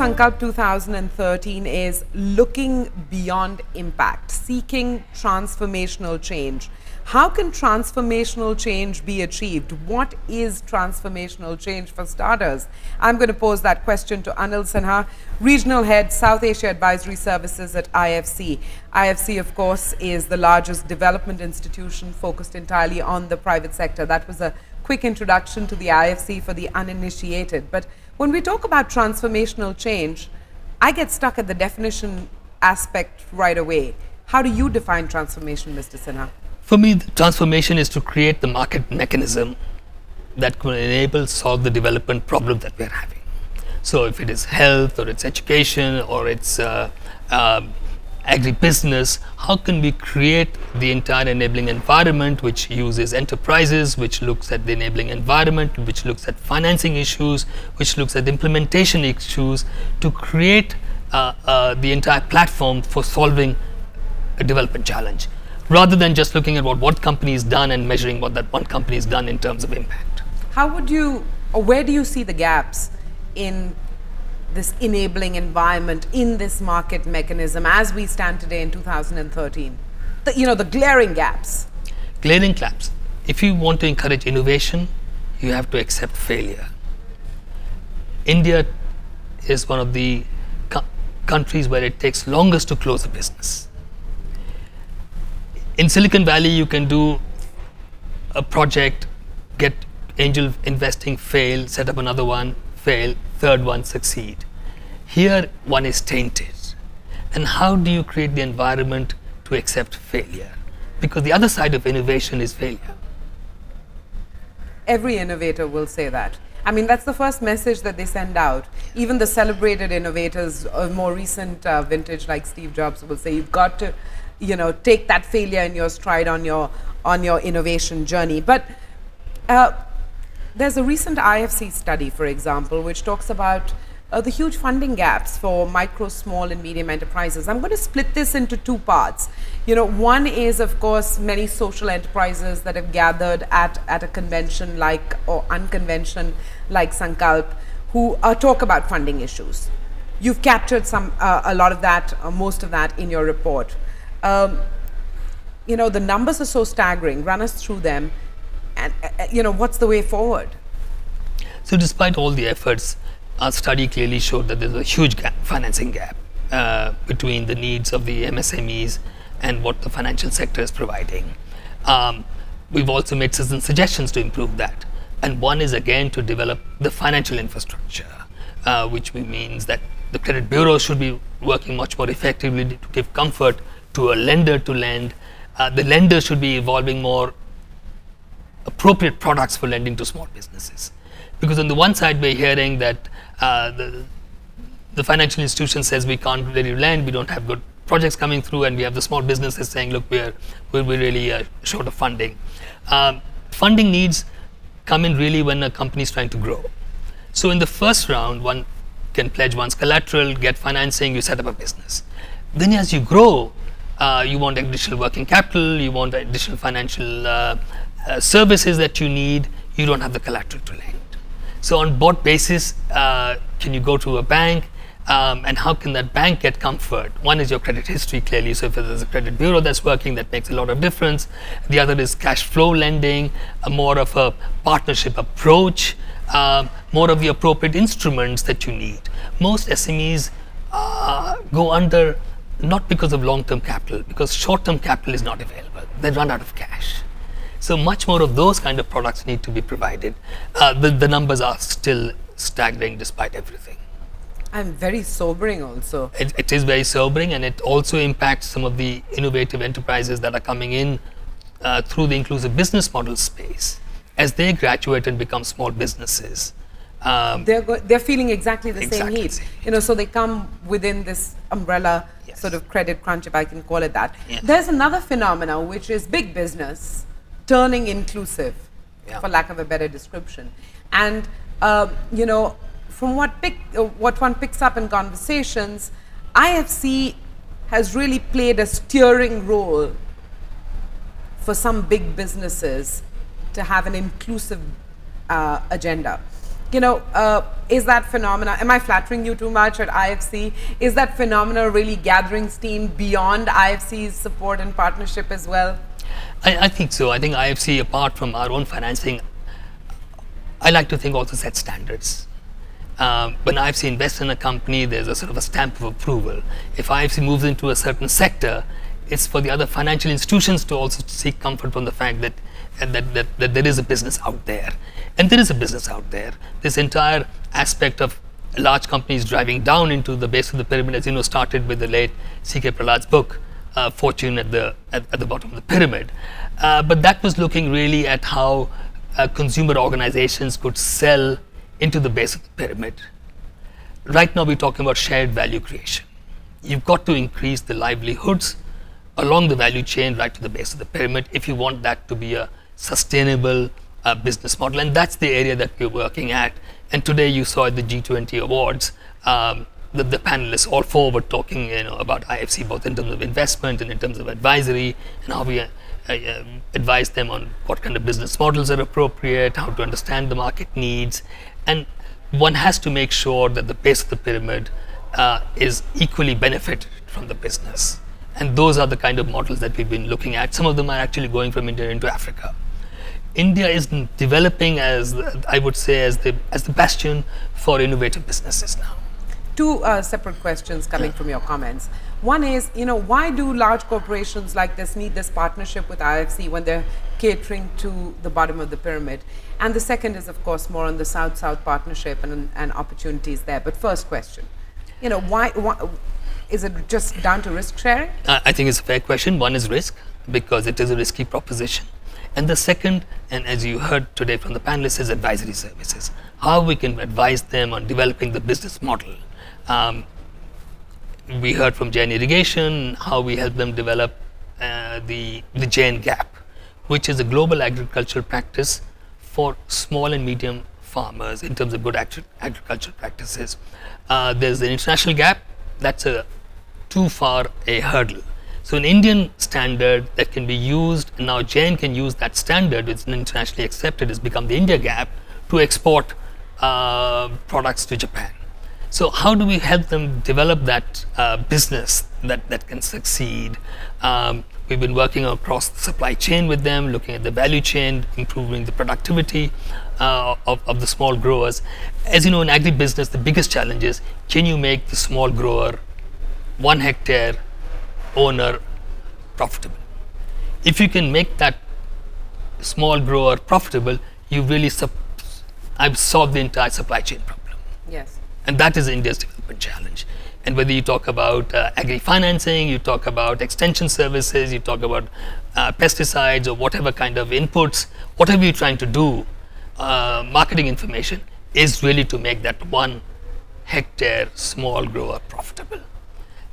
Sankalp 2013 is looking beyond impact, seeking transformational change. How can transformational change be achieved? What is transformational change for starters? I'm going to pose that question to Anil Sinha, Regional Head, South Asia Advisory Services at IFC. IFC, of course, is the largest development institution focused entirely on the private sector. That was a quick introduction to the IFC for the uninitiated. But when we talk about transformational change, I get stuck at the definition aspect right away. How do you define transformation, Mr. Sinha? For me, transformation is to create the market mechanism that will enable solve the development problem that we're having. So if it is health or it's education or it's uh, uh, agribusiness, how can we create the entire enabling environment which uses enterprises, which looks at the enabling environment, which looks at financing issues, which looks at implementation issues to create uh, uh the entire platform for solving a development challenge rather than just looking at what one company has done and measuring what that one company has done in terms of impact. How would you, or where do you see the gaps in this enabling environment, in this market mechanism as we stand today in 2013? The, you know, the glaring gaps. Glaring gaps. If you want to encourage innovation, you have to accept failure. India is one of the countries where it takes longest to close a business in Silicon Valley, you can do a project, get angel investing, fail, set up another one, fail, third one, succeed. Here, one is tainted. And how do you create the environment to accept failure? Because the other side of innovation is failure. Every innovator will say that. I mean, that's the first message that they send out. Even the celebrated innovators of more recent uh, vintage, like Steve Jobs, will say, you've got to you know, take that failure in your stride on your, on your innovation journey. But uh, there's a recent IFC study, for example, which talks about uh, the huge funding gaps for micro, small, and medium enterprises. I'm going to split this into two parts. You know, one is, of course, many social enterprises that have gathered at, at a convention like, or unconvention like Sankalp, who uh, talk about funding issues. You've captured some, uh, a lot of that, uh, most of that in your report. Um, you know, the numbers are so staggering. Run us through them. And, uh, uh, you know, what's the way forward? So, despite all the efforts, our study clearly showed that there's a huge gap, financing gap uh, between the needs of the MSMEs and what the financial sector is providing. Um, we've also made certain suggestions to improve that. And one is again to develop the financial infrastructure, uh, which means that the credit bureau should be working much more effectively to give comfort to a lender to lend. Uh, the lender should be evolving more appropriate products for lending to small businesses. Because on the one side, we're hearing that uh, the, the financial institution says we can't really lend, we don't have good projects coming through, and we have the small businesses saying, look, we're, we're really uh, short of funding. Um, funding needs come in really when a company is trying to grow. So in the first round, one can pledge one's collateral, get financing, you set up a business. Then as you grow, uh, you want additional working capital, you want additional financial uh, uh, services that you need, you don't have the collateral to lend. So on what basis uh, can you go to a bank um, and how can that bank get comfort? One is your credit history clearly, so if there's a credit bureau that's working, that makes a lot of difference. The other is cash flow lending, more of a partnership approach, uh, more of the appropriate instruments that you need. Most SMEs uh, go under not because of long-term capital, because short-term capital is not available. They run out of cash. So much more of those kind of products need to be provided. Uh, the, the numbers are still staggering despite everything. And very sobering also. It, it is very sobering and it also impacts some of the innovative enterprises that are coming in uh, through the inclusive business model space. As they graduate and become small businesses, um, they're they're feeling exactly the exactly same heat. You know, so they come within this umbrella yes. sort of credit crunch, if I can call it that. Yeah. There's another phenomenon which is big business turning inclusive, yeah. for lack of a better description, and um, you know, from what pick, uh, what one picks up in conversations, IFC has really played a steering role for some big businesses to have an inclusive uh, agenda. you know, uh, is that phenomena, am I flattering you too much at IFC? Is that phenomena really gathering steam beyond IFC's support and partnership as well? I, I think so. I think IFC, apart from our own financing, I like to think also set standards. Um, when IFC invests in a company, there's a sort of a stamp of approval. If IFC moves into a certain sector, it's for the other financial institutions to also seek comfort from the fact that, that, that, that there is a business out there. And there is a business out there. This entire aspect of large companies driving down into the base of the pyramid, as you know, started with the late C.K. Prahalad's book, uh, Fortune at the, at, at, the bottom of the pyramid. Uh, but that was looking really at how uh, consumer organizations could sell into the base of the pyramid. Right now, we're talking about shared value creation. You've got to increase the livelihoods along the value chain right to the base of the pyramid if you want that to be a sustainable uh, business model. And that's the area that we're working at. And today you saw at the G20 awards, um, the, the, panelists, all four were talking you know, about IFC, both in terms of investment and in terms of advisory, and how we uh, uh, advise them on what kind of business models are appropriate, how to understand the market needs. And one has to make sure that the base of the pyramid uh, is equally benefited from the business. And those are the kind of models that we've been looking at. Some of them are actually going from India into Africa. India is developing as, I would say, as the, as the bastion for innovative businesses now. Two uh, separate questions coming from your comments. One is, you know, why do large corporations like this need this partnership with IFC when they're catering to the bottom of the pyramid? And the second is, of course, more on the South-South partnership and, and opportunities there. But first question, you know, why, why is it just down to risk sharing? Uh, I think it's a fair question. One is risk because it is a risky proposition. And the second, and as you heard today from the panelists, is advisory services. How we can advise them on developing the business model. Um, we heard from Jain Irrigation how we help them develop uh, the, the Jain Gap, which is a global agricultural practice for small and medium farmers in terms of good agri agricultural practices. Uh, there's the international gap, that's a too far a hurdle. So an Indian standard that can be used, and now Jain can use that standard, which is internationally accepted, has become the India gap to export uh, products to Japan. So how do we help them develop that uh, business that, that can succeed? Um, we've been working across the supply chain with them, looking at the value chain, improving the productivity uh, of, of the small growers. As you know, in agribusiness, the biggest challenge is can you make the small grower, one hectare owner profitable? If you can make that small grower profitable, you really I've solved the entire supply chain problem. Yes. And that is India's development challenge. And whether you talk about uh, agri financing, you talk about extension services, you talk about uh, pesticides or whatever kind of inputs, whatever you're trying to do uh, marketing information is really to make that one hectare small grower profitable.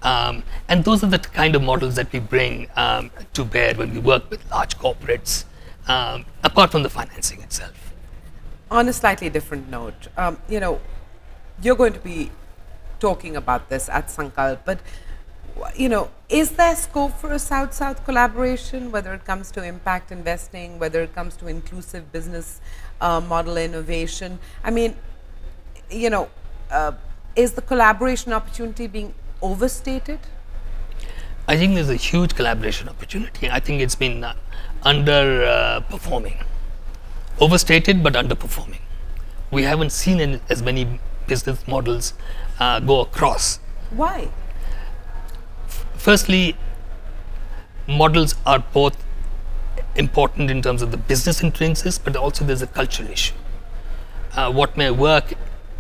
Um, and those are the kind of models that we bring um, to bear when we work with large corporates, um, apart from the financing itself. On a slightly different note, um, you know, you're going to be talking about this at Sankalp, but you know, is there scope for a South-South collaboration, whether it comes to impact investing, whether it comes to inclusive business uh, model innovation? I mean, you know, uh, is the collaboration opportunity being overstated? I think there's a huge collaboration opportunity. I think it's been uh, underperforming, overstated but underperforming. We haven't seen as many business models uh, go across. Why? Firstly, models are both important in terms of the business intrinsics, but also there's a cultural issue. Uh, what may work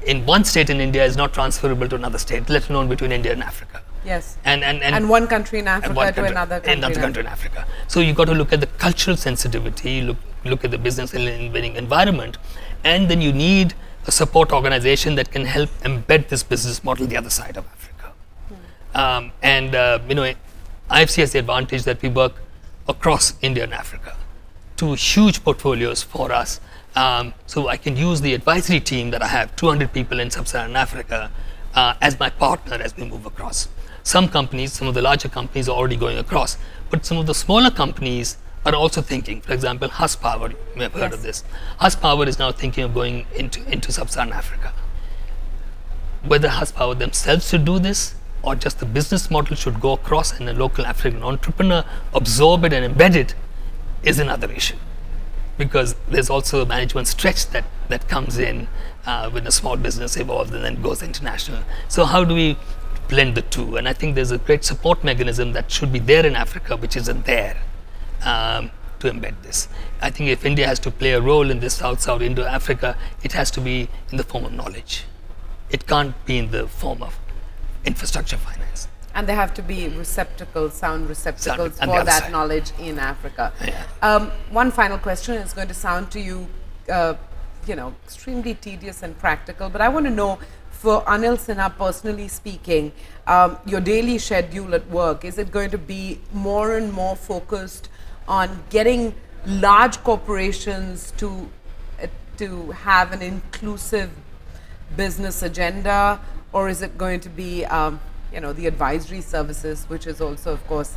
in one state in India is not transferable to another state, let alone between India and Africa. Yes. And, and, and, and one country in Africa to another country. And another country in Africa. So you've got to look at the cultural sensitivity, look, look at the business environment, and then you need a support organization that can help embed this business model the other side of Africa. Hmm. Um, and uh, you know, IFC has the advantage that we work across India and Africa, two huge portfolios for us. Um, so I can use the advisory team that I have, 200 people in sub-Saharan Africa, uh, as my partner as we move across. Some companies, some of the larger companies are already going across, but some of the smaller companies are also thinking. For example, Husk Power, you may have heard Yes. of this. Husk Power is now thinking of going into, into sub-Saharan Africa. Whether Husk Power themselves should do this or just the business model should go across and a local African entrepreneur absorb it and embed it is another issue. Because there's also a management stretch that, that comes in uh, when a small business evolves and then goes international. So how do we blend the two? And I think there's a great support mechanism that should be there in Africa, which isn't there um, to embed this. I think if India has to play a role in this South South Indo Africa, it has to be in the form of knowledge. It can't be in the form of infrastructure finance. And there have to be receptacles, sound receptacles the for that knowledge in Africa. Yeah. Um, one final question is going to sound to you, uh, you know, extremely tedious and practical, but I want to know, for Anil Sinha personally speaking, um, your daily schedule at work, is it going to be more and more focused on getting large corporations to, uh, to have an inclusive business agenda, or is it going to be, um, you know, the advisory services, which is also, of course,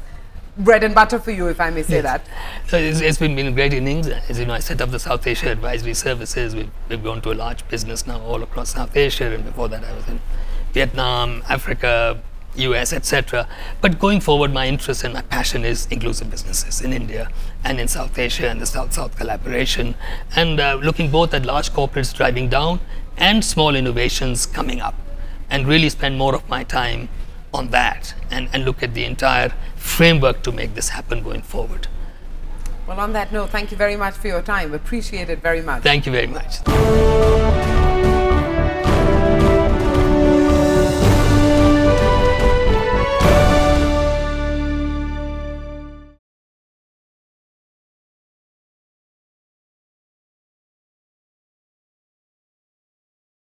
bread and butter for you, if I may say that? So it's, it's been, been great innings. As you know, I set up the South Asia Advisory Services. We've, we've gone to a large business now all across South Asia, and before that, I was in Vietnam, Africa, US, etc. But going forward, my interest and my passion is inclusive businesses in India and in South Asia and the South South collaboration, and uh, looking both at large corporates driving down and small innovations coming up, and really spend more of my time on that and, and look at the entire framework to make this happen going forward. Well, on that note, thank you very much for your time. Appreciate it very much. Thank you very much.